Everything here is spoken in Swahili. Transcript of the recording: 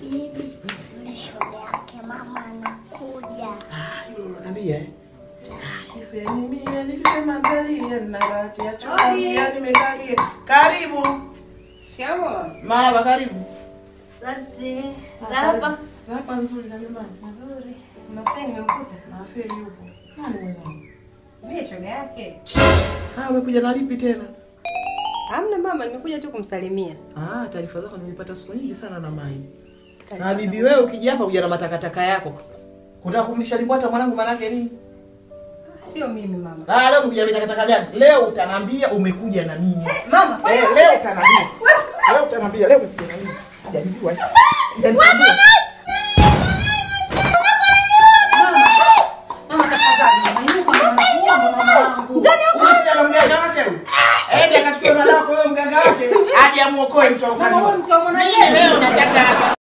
Bibi, yule shule yake mama anakuja. Ah, yule unaniambia eh? Ah, nikisema na bahati ya nimekalie. Karibu. Shamo. Marhaba karibu. Asante. Ah, nzuri za nyumbani. Nzuri. Nimekuta. Yupo. Nani mwenzangu? Mimi shoga yake. Ah, umekuja na lipi tena? Hamna mama, nimekuja tu kumsalimia. Ah, taarifa zako nimepata siku nyingi sana na mai. Na bibi wewe ukija hapa uja na matakataka yako. Unataka kumlisha limbwata mwanangu manake nini? Sio mimi mama. Ah, leo umekuja matakataka gani? Leo utanambia umekuja na nini? Mama, Eh, leo utanambia. Leo utanambia leo umekuja na nini? Eh. Aje amuokoe. Mimi leo nataka